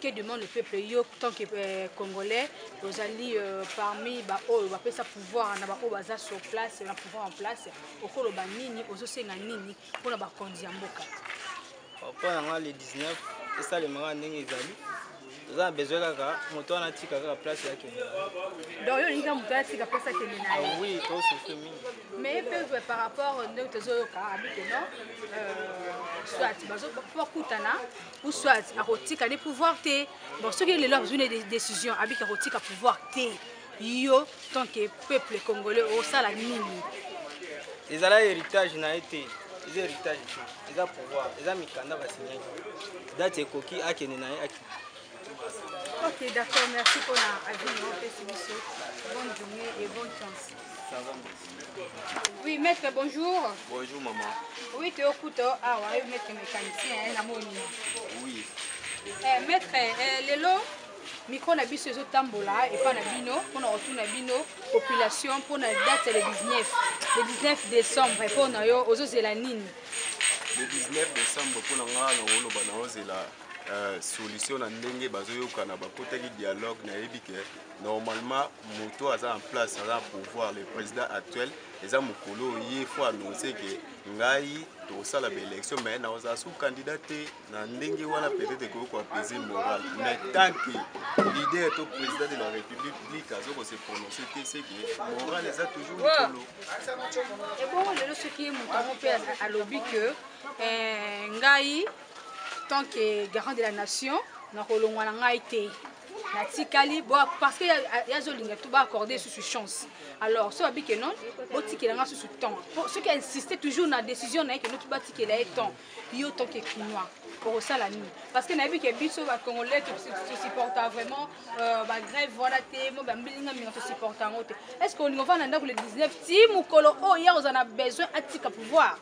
que demande le peuple yo tant que euh, congolais ozali euh, parmi baoyo bapesa pouvoir na baoyo baza sur place na pouvoir en place okoloba nini ozosenga nini mpona bakonzi ya mboka mpo na nga le 19 esalemaka ndenge ezali oza na besoin kaka moto wana atika kaka place yake donc yo olingi kaka moto atika place akende na ye ah oui tosouffre mingi mais peuve par rapport ndenge tozoyoka abike non euh, soit bakutana ou soit akotika nde pouvoir te bon soki lelo azwi na décision abiki akotika pouvoir te yo tant que peuple congolais osala nini ezala héritage na ye te eza héritage te eza pouvoir eza mikanda basinyaki date ekoki akende na ye akende Ok, d'accord, merci pour la bonne journée et bonne chance. Oui, maître, bonjour. Bonjour, maman. Oui, tu es au couteau. Ah, ouais, maître mécanicien, hein, la moni. Oui. Eh, maître, eh, lelo, micro na biso ezo tambola epa na bino mpona kotuna bino population mpona date ya le 19 le 19 décembre mpo na yo ozozela nini le 19 décembre mpona ngai na oloba naozela euh, solution na ndenge bazoyokana bakotaki dialogue nayebi ke normalement moto aza en place aza pouvoir le président actuel eza mokolo oyo ye fo annonce ke ngai tokosala baélection mai nakozala sous candidat te na ndenge wana peut-être ekoki koapese moral mais tant que leader to président de la république azo kose prononce te seke moral eza toujours mokolo ebongo eh, lelo soki ye moto yango mpe alobi ke eh, ngai tant que garant de la nation nakolongwa na ngai te natikali parce que yazolinga tout baaccorde susu chance alors so babi ke non botikela nga susu temps soki insiste toujours na décision na ye ke noki batikela ye temps yo tant ke kinois okosala nini parce que nayebi ke biso bacongolais tosupporta vraiment euh, bagrève wana te mo bambilinga minga tosupporta yango te est ce que olinga ovanda ndako le 19 ti mokolo oyo ya ozala na besoin atika pouvoir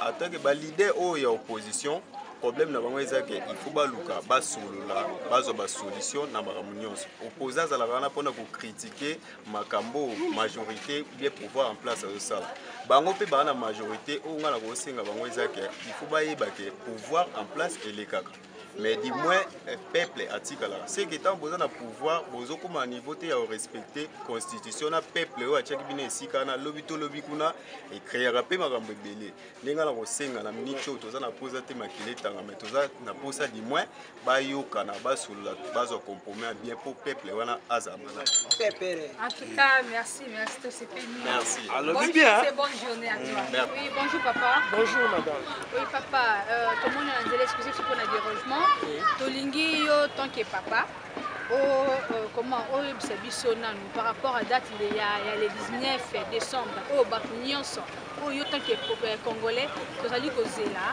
en tant que baleader oyo ya opposition problème na bango eza ke il faut baluka basolola bazwa basolution na makambo nyonso opposant azalaka wana mpona kokritike makambo majorité bien pouvoir en place azosala bango mpe baa na majorité oyo ngai nakosenga bango eza ke il faut bayeba ke pouvoir en place elekaka mais du moins eh, peuple atikalaka seke ntango boza na pouvoir bozokóma na niveau te ya orespecte constitution na peuple oyo atiaki bino esika wana lobi to lobi kuna ekreaka mpe makambo ebele ndenge na kosenga na miniti oyo toza na mposa te makili etanga mai toza na mposa du moins bayokana basolola bazwa compromis ya bien mpo peuple wana azala malamu Merci, merci, tout c'est fini. Merci. Alors, bonne bien. Hein? Bonne journée à toi. Mmh. Oui, bonjour papa. Bonjour madame. Oui papa, euh, tout le monde est en délai, excusez pour le dérangement. Oui. Tolingi yo tant que papa. Oh, euh, comment oyebisa oh, biso nanu par rapport à date ya, ya le 19 décembre oyo oh, bato nyonso oyo oh, yo tant que euh, congolais tozali kozela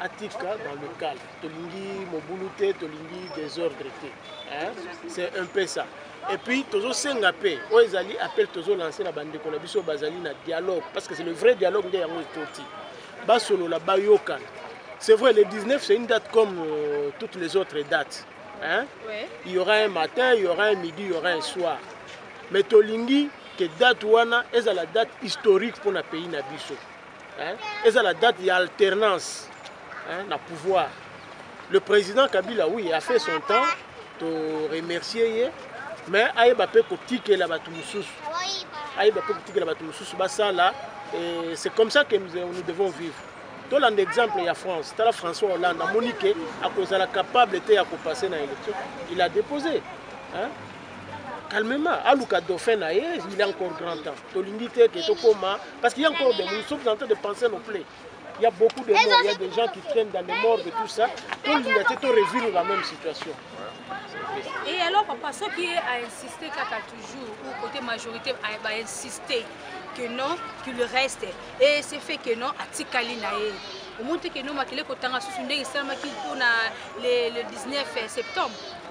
atika dans le calme tolingi mobulu te tolingi desordre te c'est un peu ça et puis tozosenga mpe oyo ezali appel tozolance na bandeko na biso bazali na dialogue parce que c'est le vrai dialogue nde yango ekoti basolola bayokana c'est vrai le 19 c'est une date comme euh, toutes les autres dates hein? oui. il y aura un matin il y aura un midi il y aura un soir mais tolingi que date wana ezala date historique mpona pays na biso hein, eza la date ya alternance hein, na pouvoir le président kabila oui a fait son temps to remercier ye mais ayeba mpe kotikela bato mosusu ayeba mpe kotikela bato mosusu basala c'est comme ça que nous, nous devons vivre tolanda exemple ya france tala françois hollande amoni ke akozala capable te ya kopase na élection il a déposé hein? calmement aluka dauphin na ye il a encore grand temps tolingi te ke tokoma parce qu'il y a encore des nous sommes en train de penser nos plaies il y a beaucoup de morts il y a des gens qui traînent dans les morts de tout ça tolinga te to revivre la même situation et alors papa soki a insisté kaka toujours ou côté majorité a insisté que non qu'il reste et c'est fait que non atikali na ye omoni te ke no makele kotanga susu ndenge esalamaki mpona le 19 septembre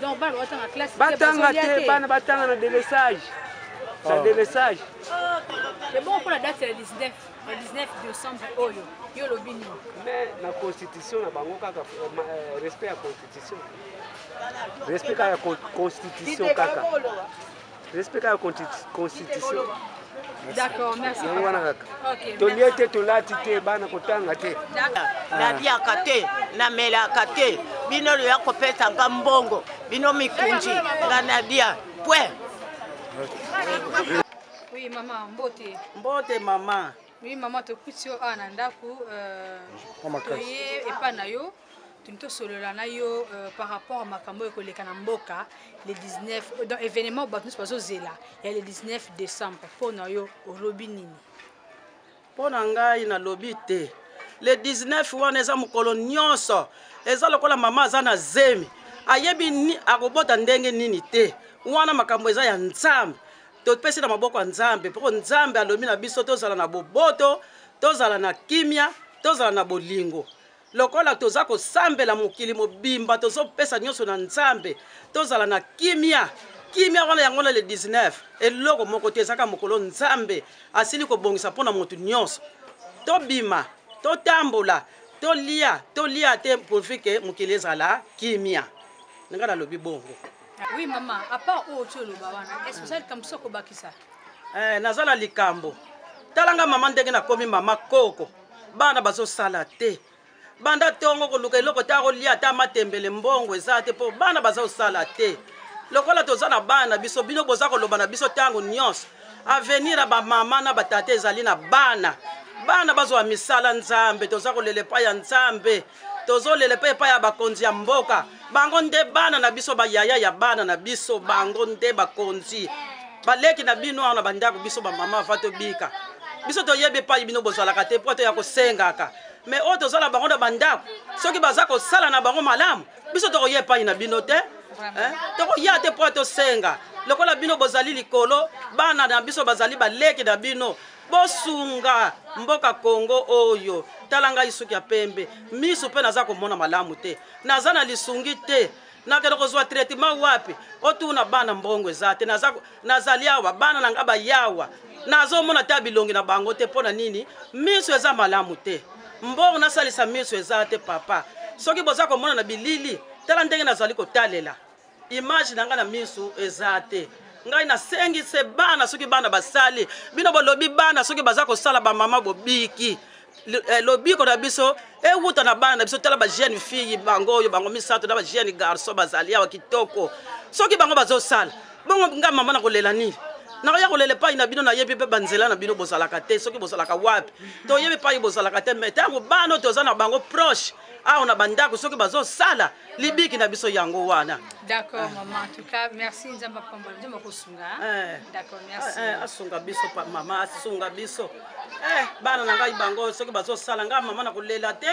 donc bana batanga classe batanga te bana batanga na delesage na ah. delesage ebongo mpo na date ya 19 ya 19 décembre oyo yo olobi nini mais na constitution na bango kaka euh, respect ya constitution respect kaka ya constitution kaka respect kaka constitution yango wana kaka tolie te tolati te bana kotanga te ah. naliaka te namelaka te bino loya kopesa nga mbongo bino mikunji nga nalia pwe Oui, maman, mbote. Mbote, maman. Oui, maman, tokuti yo awa na ndako. Euh, toye epa na yo. tuni tosolola na yo euh, par rapport à makambo oyo ekoleka na mboka le 19 euh, dans événement bato nyonso bazozela ya le 19 décembre mpo na yo olobi nini mpo na ngai nalobi te le 19 wana eza mokolo nyonso eza lokola mama aza na zemi ayebi akobota ndenge nini te wana makambo eza ya nzambe topesi na maboko ya nzambe mpo nzambe alobi na biso tozala na boboto tozala na kimya tozala na bolingo Lokola toza kosambela mokili mobimba tozopesa nyonso na Nzambe, tozala na kimia kimia wana yango na le 19 eloko moko te ezaka mokolo Nzambe asili kobongisa mpo na moto nyonso. Tobima totambola tolia tolia te pourvu ke mokili ezala kimia. Nga nalobi bongo. Oui mama, à part oyo otie oloba wana, est-ce que oza likambo so kobakisa? Eh, naza na likambo. Tala nga mama ndenge nakomi mama koko. bana bazosala te banda ntongo koluka eloko te akolia ata matembele mbongo eza te mpo bana baza kosala te lokola toza na bana biso bino boza koloba na biso ntango nyonso avenir ya bamama na batata ezali na bana bana bazwa misala nzambe toza kolela epai ya nzambe tozolela mpe epai ya bakonzi ya mboka bango nde bana na biso bayaya ya bana na biso bango nde bakonzi baleki na bino wana bandako biso bamama va tobika biso toyebi epai bino bozalaka te mpo toya kosengaka me oyo toza na bango na bandako soki baza kosala na bango malamu biso tokoya epai na bino te eh? tokoya te mpo tosenga lokola bino bozali likolo bana na biso bazali baleki na bino bosunga mboka kongo oyo tala ngai suki ya pembe miso mpe naza komona malamu te naza na lisungi te nakende kozwa traitement wapi otuna bana mbongo eza te nazali awa bana na ngai bayawa nazomona te ya bilongi na bango te mpo na nini miso eza malamu te mbongo nasalisa miso eza te papa soki boza komona na bilili tala ndenge nazali kotalela image na ngai na misu eza te ngai nasengi se bana soki bana basali bino bolobi bana soki baza kosala bamama bobiki eh, lobiko na biso ewuta na bana na biso tala bajeune fille bango oyo bango misato na bajeune garçon bazali awa kitoko soki bango bazosala bongo ngai mama nakolela nini nakoya kolela epai na bino nayebi mpe banzela na bino bozalaka te soki bozalaka wapi toyebi epai bozalaka te mai ntango bana oyo toza na bango proche awa na bandako soki bazosala libiki na biso yango wana d'accord ah. mama entoutcas merci nzambe apambala nzambe akosunga eh. d'accord eh, merci eh, asunga biso mama asunga biso bana na ngai bango soki bazosala ngai mama na kolela te